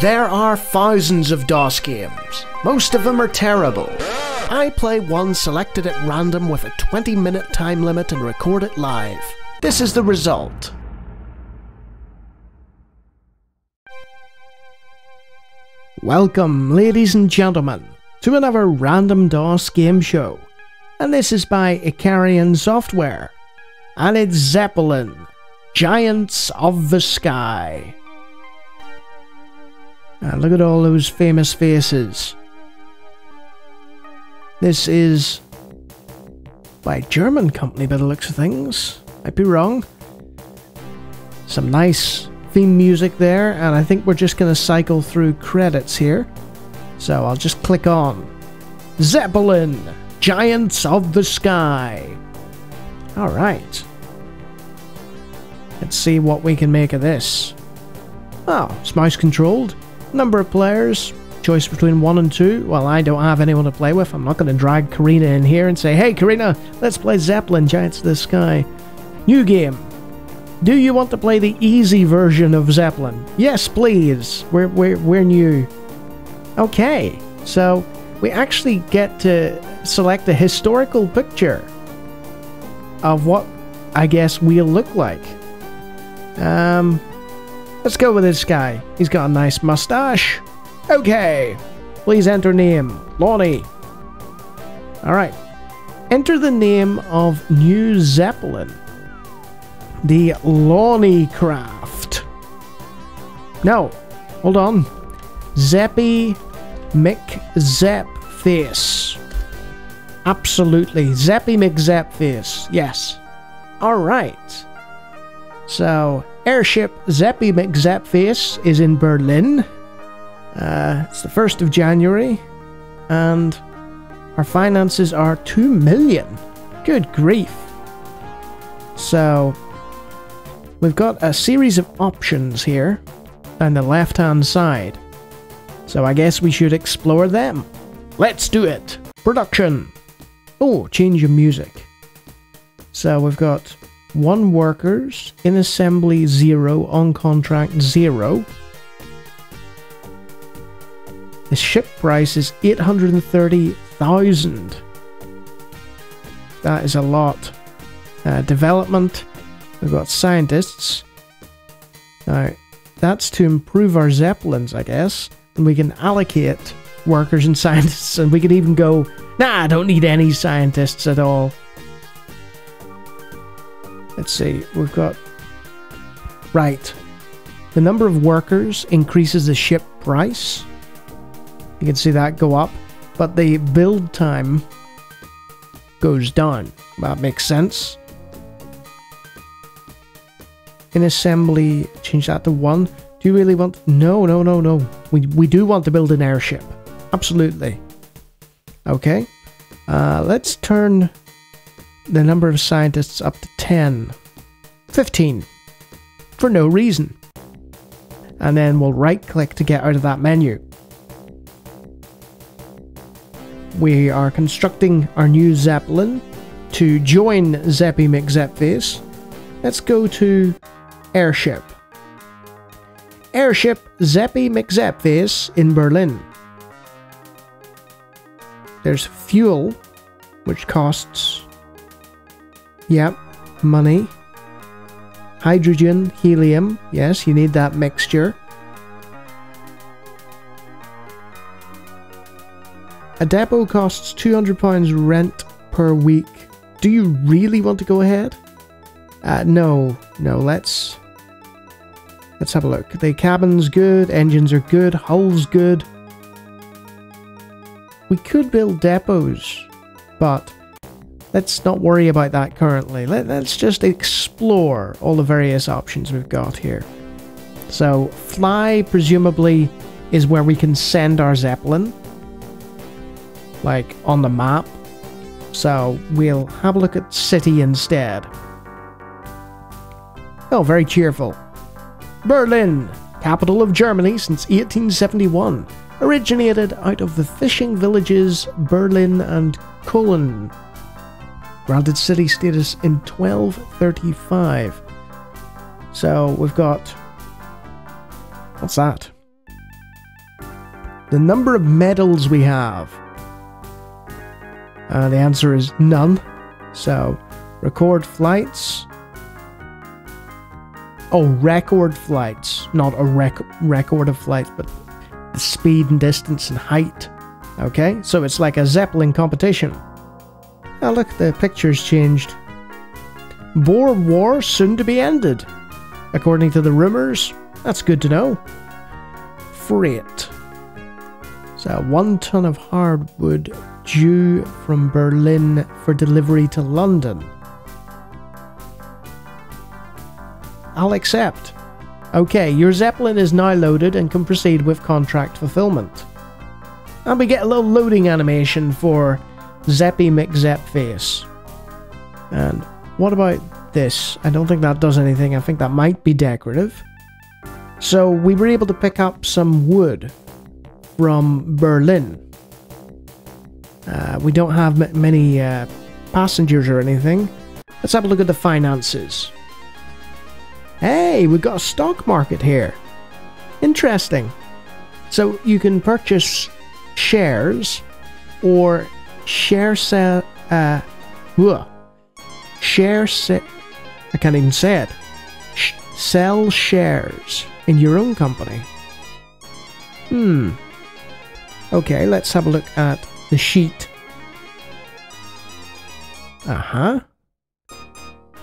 There are thousands of DOS games. Most of them are terrible. I play one selected at random with a 20 minute time limit and record it live. This is the result. Welcome, ladies and gentlemen, to another random DOS game show. And this is by Ikarion Software. And it's Zeppelin, Giants of the Sky. Ah, look at all those famous faces. This is by a German company by the looks of things. Might be wrong. Some nice theme music there, and I think we're just going to cycle through credits here. So I'll just click on Zeppelin, Giants of the Sky. Alright. Let's see what we can make of this. Oh, it's mouse controlled. Number of players, choice between one and two. Well, I don't have anyone to play with. I'm not going to drag Karina in here and say, hey, Karina, let's play Zeppelin, Giants of the Sky. New game. Do you want to play the easy version of Zeppelin? Yes, please. We're, we're, we're new. Okay, so we actually get to select a historical picture of what I guess we'll look like. Um, let's go with this guy. He's got a nice mustache. Okay, please enter name. Lawnie. Alright. Enter the name of New Zeppelin. The Lawnie Craft. No, hold on. Zeppy McZepface. Absolutely. Zeppy McZepface. Yes. Alright. So, airship Zeppy McZepface is in Berlin. Uh, it's the 1st of January. And our finances are 2 million. Good grief. So, we've got a series of options here on the left hand side. So I guess we should explore them. Let's do it! Production! Oh, change of music. So we've got one workers, in assembly zero, on contract zero. The ship price is 830,000. That is a lot. Uh, development, we've got scientists. Now, that's to improve our zeppelins, I guess. And we can allocate workers and scientists, and we can even go, nah, I don't need any scientists at all. Let's see, we've got. Right. The number of workers increases the ship price. You can see that go up, but the build time goes down. That makes sense. In assembly, change that to 1. Do you really want... No, no, no, no. We, we do want to build an airship. Absolutely. Okay. Uh, let's turn the number of scientists up to 10. 15. For no reason. And then we'll right click to get out of that menu. We are constructing our new Zeppelin. To join Zeppy McZepface, let's go to Airship. Airship Zeppy McZepface in Berlin. There's fuel, which costs, yep, money. Hydrogen, helium, yes, you need that mixture. A depot costs £200 rent per week. Do you really want to go ahead? Uh, no, no, let's... Let's have a look. The cabin's good, engines are good, hull's good. We could build depots, but let's not worry about that currently. Let, us just explore all the various options we've got here. So, fly, presumably, is where we can send our Zeppelin. Like, on the map. So, we'll have a look at city instead. Oh, very cheerful. Berlin, capital of Germany since 1871, originated out of the fishing villages Berlin and Cologne. Granted city status in 1235. So we've got. What's that? the number of medals we have. Uh, the answer is none. So, record flights. Oh, record flights. Not a rec record of flights, but the speed and distance and height. Okay, so it's like a Zeppelin competition. Oh, look, the picture's changed. Boer War soon to be ended. According to the rumours, that's good to know. Freight. So, one ton of hardwood due from Berlin for delivery to London. I'll accept. Okay, your Zeppelin is now loaded and can proceed with contract fulfillment. And we get a little loading animation for Zeppy McZepface. And what about this? I don't think that does anything. I think that might be decorative. So we were able to pick up some wood from Berlin. Uh, we don't have many uh, passengers or anything. Let's have a look at the finances. Hey, we've got a stock market here. Interesting. So you can purchase shares or share sell uh whoa, share set I can't even say it. Sh sell shares in your own company. Hmm. Okay, let's have a look at the sheet. Uh-huh.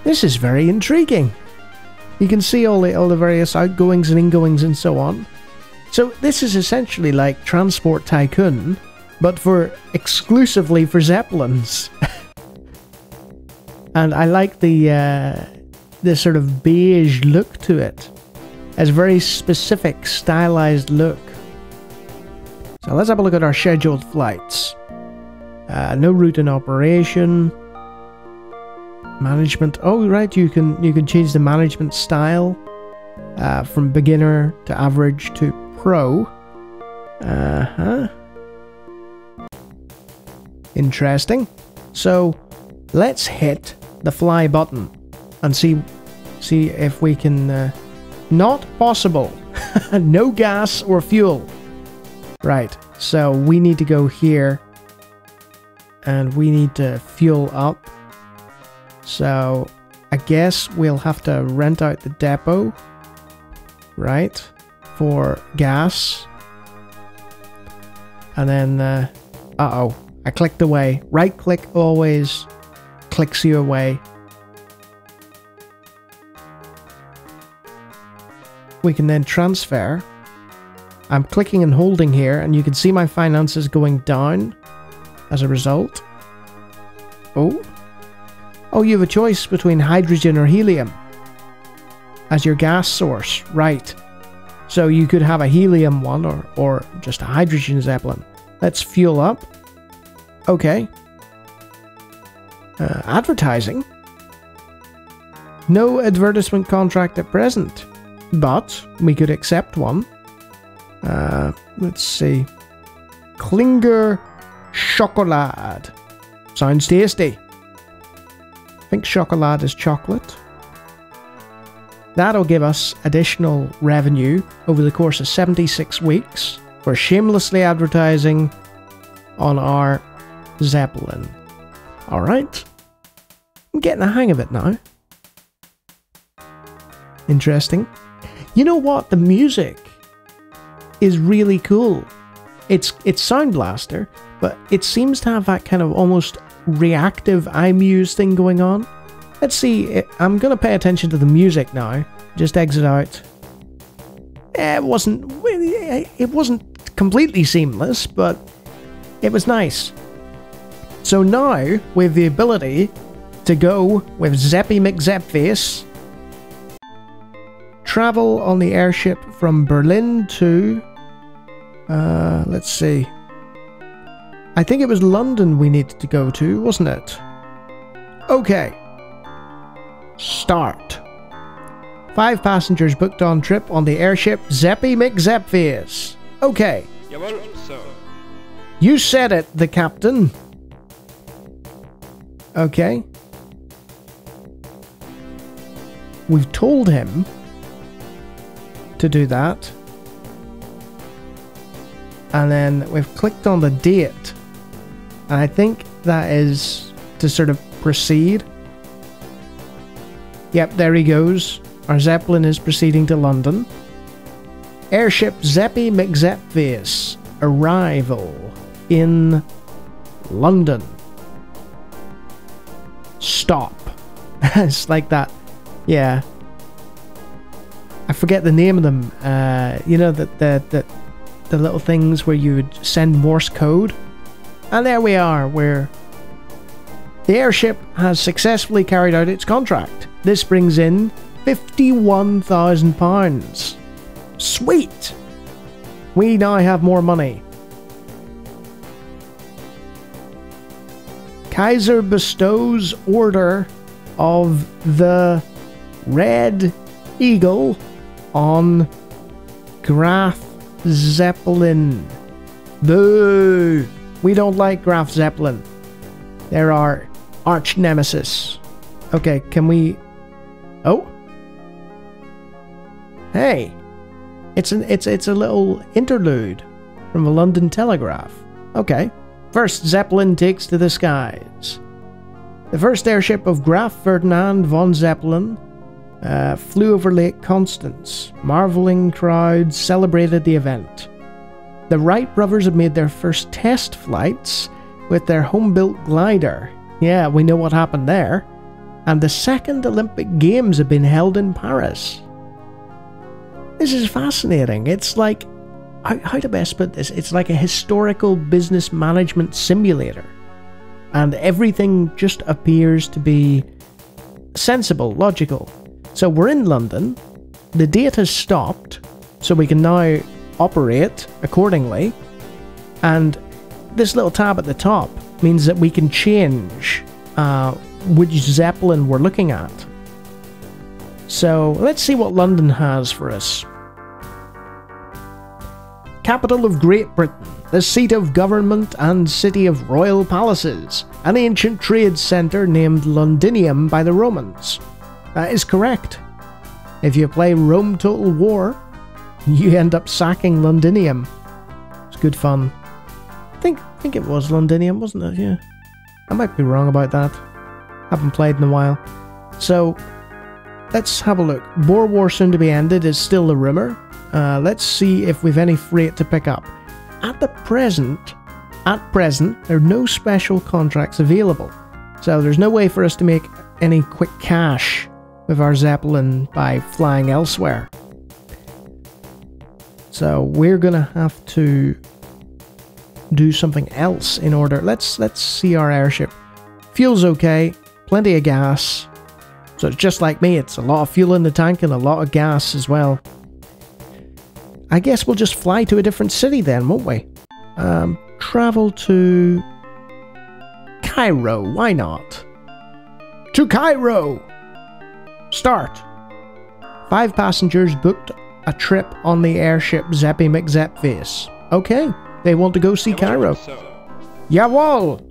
This is very intriguing. You can see all the all the various outgoings and ingoings and so on. So this is essentially like Transport Tycoon, but for exclusively for Zeppelins. and I like the uh, the sort of beige look to it. It's a very specific stylized look. So let's have a look at our scheduled flights. Uh, no route in operation management. Oh, right, you can you can change the management style uh, from beginner to average to pro. Uh huh. Interesting. So let's hit the fly button and see see if we can. Uh, not possible. no gas or fuel. Right. So we need to go here and we need to fuel up so I guess we'll have to rent out the depot, right, for gas. And then, uh, uh-oh, I clicked away. Right click always clicks you away. We can then transfer. I'm clicking and holding here, and you can see my finances going down as a result. Oh, Oh, you have a choice between hydrogen or helium as your gas source, right. So you could have a helium one or, or just a hydrogen zeppelin. Let's fuel up. Okay. Uh, advertising. No advertisement contract at present, but we could accept one. Uh, let's see. Klinger Chocolade. Sounds tasty I think chocolate is chocolate. That'll give us additional revenue over the course of 76 weeks for shamelessly advertising on our Zeppelin. Alright. I'm getting the hang of it now. Interesting. You know what? The music is really cool. It's it's Sound Blaster, but it seems to have that kind of almost reactive iMuse thing going on. Let's see, eh, I'm going to pay attention to the music now. Just exit out. Eh, it wasn't, eh, it wasn't completely seamless, but it was nice. So now, with the ability to go with Zeppy McZepface, travel on the airship from Berlin to, uh, let's see, I think it was London we needed to go to, wasn't it? Okay. Start. Five passengers booked on trip on the airship Zeppy McZepface. Okay. Jawohl, sir. You said it, the captain. Okay. We've told him to do that. and then we've clicked on the date. And I think that is to sort of proceed. Yep, there he goes. Our Zeppelin is proceeding to London. Airship Zeppy McZepface. Arrival in London. Stop. it's like that. Yeah. I forget the name of them. Uh, you know, the, the, the, the little things where you would send Morse code. And there we are, where the airship has successfully carried out its contract. This brings in £51,000. Sweet! We now have more money. Kaiser bestows order of the Red Eagle on Graf Zeppelin. Boo! We don't like Graf Zeppelin. They're our arch nemesis. Okay, can we... Oh? Hey! It's an it's it's a little interlude from the London Telegraph. Okay. First Zeppelin takes to the skies. The first airship of Graf Ferdinand von Zeppelin uh, flew over Lake Constance. Marveling crowds celebrated the event. The Wright brothers have made their first test flights with their home built glider. Yeah, we know what happened there. And the second Olympic Games have been held in Paris. This is fascinating. It's like, how, how to best put this? It's like a historical business management simulator. And everything just appears to be sensible, logical. So we're in London, the date has stopped, so we can now operate accordingly. And this little tab at the top means that we can change uh, which Zeppelin we're looking at. So let's see what London has for us. Capital of Great Britain, the seat of government and city of royal palaces, an ancient trade centre named Londinium by the Romans. That is correct. If you play Rome Total War, you end up sacking Londinium. It's good fun. I think I think it was Londinium, wasn't it? Yeah. I might be wrong about that. Haven't played in a while. So let's have a look. Boer War soon to be ended is still a rumour. Uh, let's see if we've any freight to pick up. At the present, at present, there are no special contracts available. So there's no way for us to make any quick cash with our Zeppelin by flying elsewhere. So we're gonna have to do something else in order. Let's let's see our airship. Fuel's okay, plenty of gas. So it's just like me, it's a lot of fuel in the tank and a lot of gas as well. I guess we'll just fly to a different city then, won't we? Um, travel to Cairo, why not? To Cairo! Start. Five passengers booked a trip on the airship Zeppy McZepface. Okay, they want to go see Cairo. Jawohl!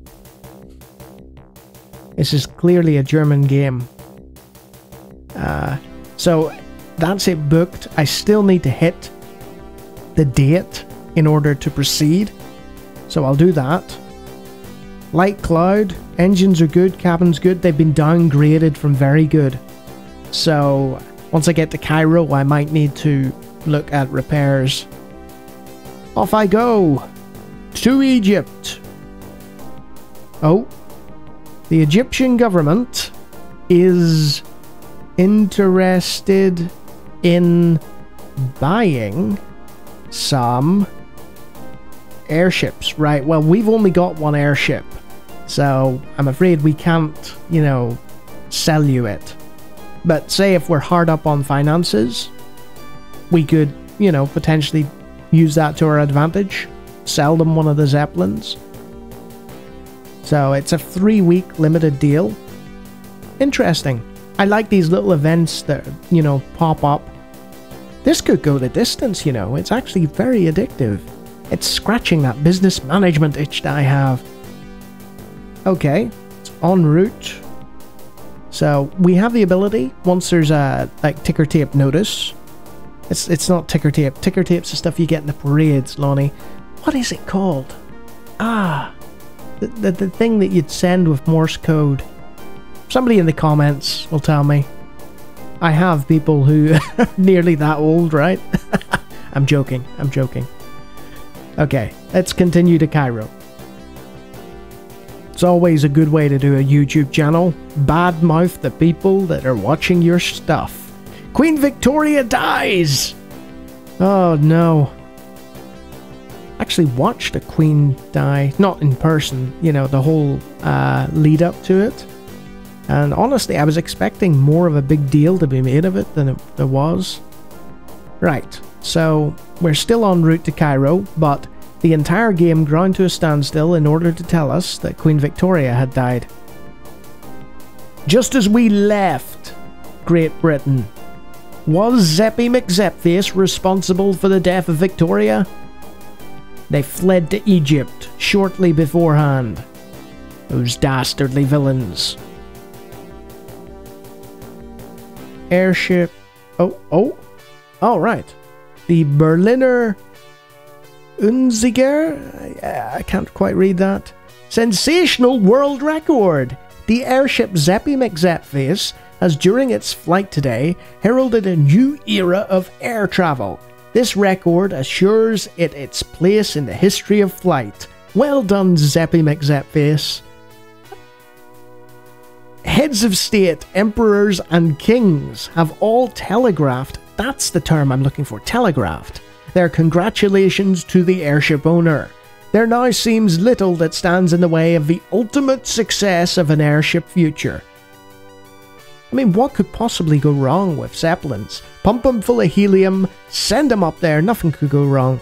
This is clearly a German game. Uh, so that's it booked. I still need to hit the date in order to proceed. So I'll do that. Light cloud, engines are good, cabin's good. They've been downgraded from very good. So once I get to Cairo, I might need to look at repairs. Off I go to Egypt. Oh, the Egyptian government is interested in buying some airships. Right, well, we've only got one airship, so I'm afraid we can't, you know, sell you it. But say if we're hard up on finances, we could, you know, potentially use that to our advantage, sell them one of the Zeppelins. So it's a three week limited deal. Interesting. I like these little events that, you know, pop up. This could go the distance, you know. It's actually very addictive. It's scratching that business management itch that I have. Okay, it's en route so we have the ability, once there's a like ticker tape notice, it's it's not ticker tape. Ticker tape's the stuff you get in the parades, Lawnie. what is it called? Ah, the, the, the thing that you'd send with Morse code. Somebody in the comments will tell me. I have people who are nearly that old, right? I'm joking, I'm joking. Okay, let's continue to Cairo. It's always a good way to do a YouTube channel. Badmouth the people that are watching your stuff. Queen Victoria dies! Oh no. Actually watched a queen die, not in person, you know, the whole uh, lead up to it. And honestly, I was expecting more of a big deal to be made of it than it, there was. Right, so we're still en route to Cairo, but the entire game ground to a standstill in order to tell us that Queen Victoria had died. Just as we left Great Britain, was Zeppy McZepface responsible for the death of Victoria? They fled to Egypt shortly beforehand. Those dastardly villains. Airship. Oh, oh. All right. The Berliner Unziger? I, I can't quite read that. Sensational world record! The airship Zeppy McZepface has, during its flight today, heralded a new era of air travel. This record assures it its place in the history of flight. Well done, Zeppy McZepface. Heads of state, emperors, and kings have all telegraphed that's the term I'm looking for telegraphed their congratulations to the airship owner. There now seems little that stands in the way of the ultimate success of an airship future. I mean, what could possibly go wrong with Zeppelins? Pump them full of helium, send them up there, nothing could go wrong.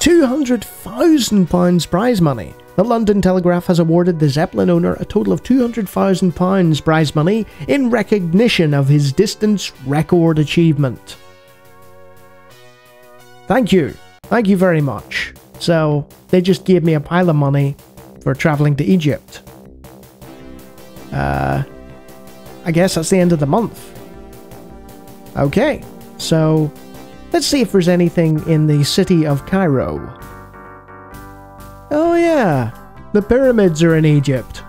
£200,000 prize money. The London Telegraph has awarded the Zeppelin owner a total of £200,000 prize money in recognition of his distance record achievement. Thank you. Thank you very much. So, they just gave me a pile of money for traveling to Egypt. Uh, I guess that's the end of the month. Okay, so let's see if there's anything in the city of Cairo. Oh yeah, the pyramids are in Egypt.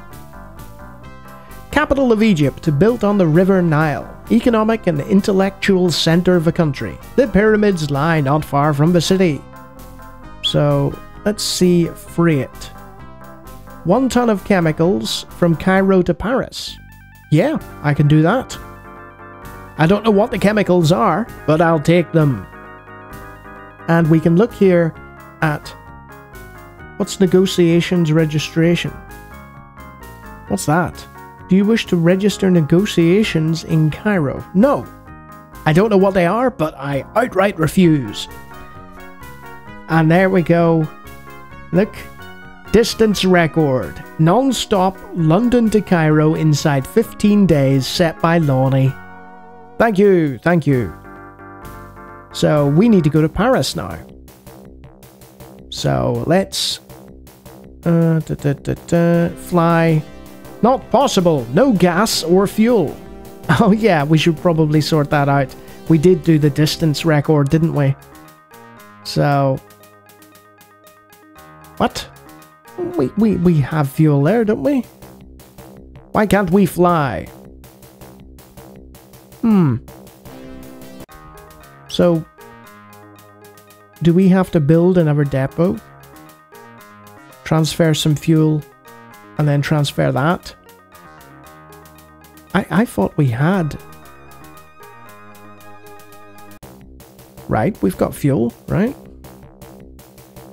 Capital of Egypt, built on the River Nile economic and intellectual center of the country. The pyramids lie not far from the city. So, let's see freight. One ton of chemicals from Cairo to Paris. Yeah, I can do that. I don't know what the chemicals are, but I'll take them. And we can look here at what's negotiations registration. What's that? Do you wish to register negotiations in Cairo? No. I don't know what they are, but I outright refuse. And there we go. Look. Distance record. Non-stop London to Cairo inside 15 days set by Lawnie. Thank you, thank you. So we need to go to Paris now. So let's uh, da, da, da, fly not possible. No gas or fuel. Oh yeah, we should probably sort that out. We did do the distance record, didn't we? So... What? We, we, we have fuel there, don't we? Why can't we fly? Hmm. So... Do we have to build another depot? Transfer some fuel and then transfer that. I, I thought we had. Right, we've got fuel, right?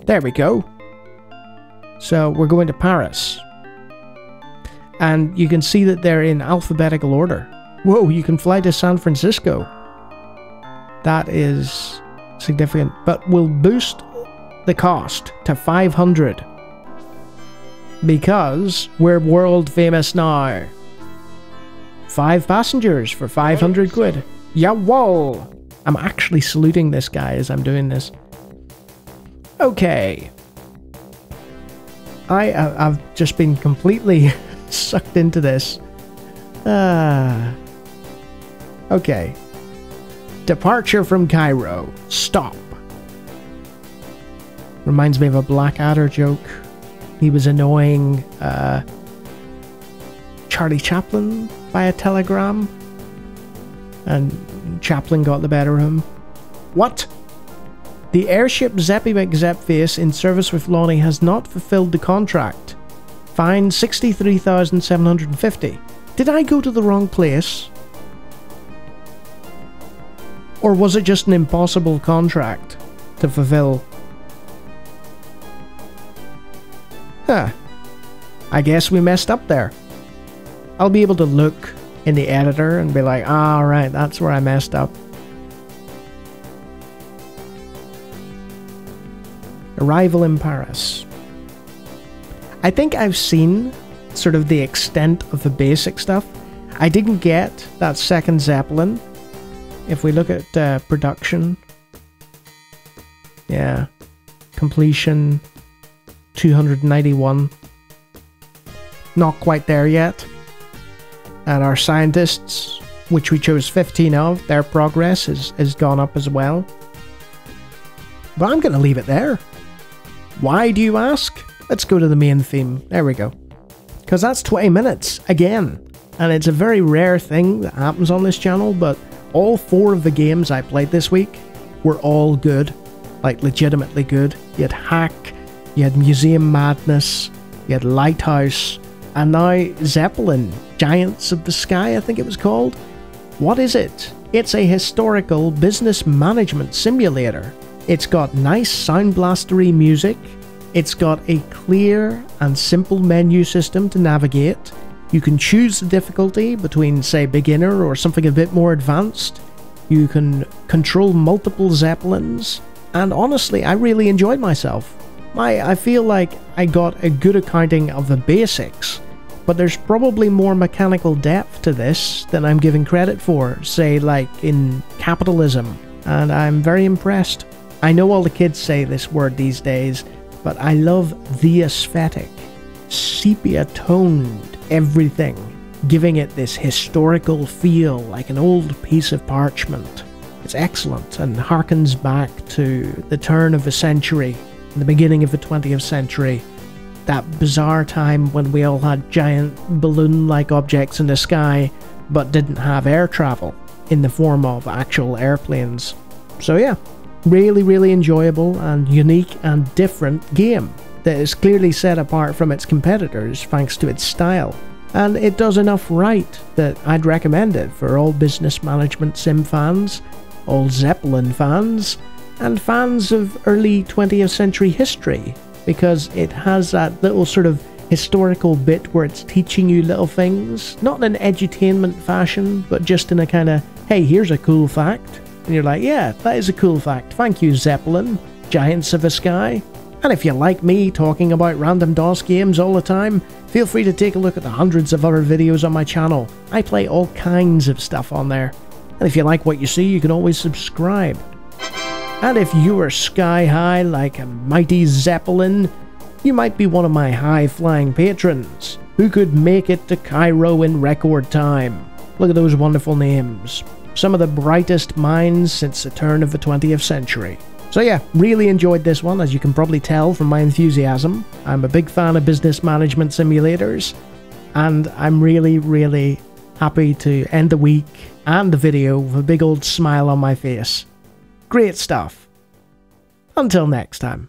There we go. So we're going to Paris. And you can see that they're in alphabetical order. Whoa, you can fly to San Francisco. That is significant, but we'll boost the cost to 500 because we're world famous now. Five passengers for 500 quid. Yeah, whoa! I'm actually saluting this guy as I'm doing this. Okay. I, I've just been completely sucked into this. Ah. Uh, okay. Departure from Cairo. Stop. Reminds me of a Blackadder joke. He was annoying uh, Charlie Chaplin by a telegram, and Chaplin got the better of him. What? The airship Zeppy McZepface in service with Lawnie has not fulfilled the contract. Fine 63,750. Did I go to the wrong place? Or was it just an impossible contract to fulfill? Huh. I guess we messed up there. I'll be able to look in the editor and be like, alright, ah, that's where I messed up. Arrival in Paris. I think I've seen sort of the extent of the basic stuff. I didn't get that second Zeppelin. If we look at uh, production, yeah, completion 291. Not quite there yet. And our scientists, which we chose 15 of, their progress is, is gone up as well. But I'm going to leave it there. Why do you ask? Let's go to the main theme. There we go. Because that's 20 minutes, again. And it's a very rare thing that happens on this channel, but all four of the games I played this week were all good. Like, legitimately good. You had Hack, you had Museum Madness, you had Lighthouse, and now Zeppelin, Giants of the Sky, I think it was called. What is it? It's a historical business management simulator it's got nice sound blastery music. It's got a clear and simple menu system to navigate. You can choose the difficulty between, say, beginner or something a bit more advanced. You can control multiple zeppelins. And honestly, I really enjoyed myself. I, I feel like I got a good accounting of the basics, but there's probably more mechanical depth to this than I'm giving credit for, say, like in capitalism, and I'm very impressed. I know all the kids say this word these days, but I love the aesthetic. Sepia toned everything, giving it this historical feel like an old piece of parchment. It's excellent and harkens back to the turn of the century, the beginning of the 20th century, that bizarre time when we all had giant balloon like objects in the sky but didn't have air travel in the form of actual airplanes. So, yeah, really, really enjoyable and unique and different game that is clearly set apart from its competitors thanks to its style. And it does enough right that I'd recommend it for all business management sim fans, all Zeppelin fans, and fans of early 20th century history, because it has that little sort of historical bit where it's teaching you little things, not in an edutainment fashion, but just in a kind of, hey, here's a cool fact, and you're like, yeah, that is a cool fact. Thank you, Zeppelin, Giants of the Sky. And if you like me talking about random DOS games all the time, feel free to take a look at the hundreds of other videos on my channel. I play all kinds of stuff on there. And if you like what you see, you can always subscribe. And if you were sky high like a mighty Zeppelin, you might be one of my high-flying patrons who could make it to Cairo in record time. Look at those wonderful names some of the brightest minds since the turn of the 20th century. So yeah, really enjoyed this one, as you can probably tell from my enthusiasm. I'm a big fan of business management simulators, and I'm really, really happy to end the week and the video with a big old smile on my face. Great stuff. Until next time.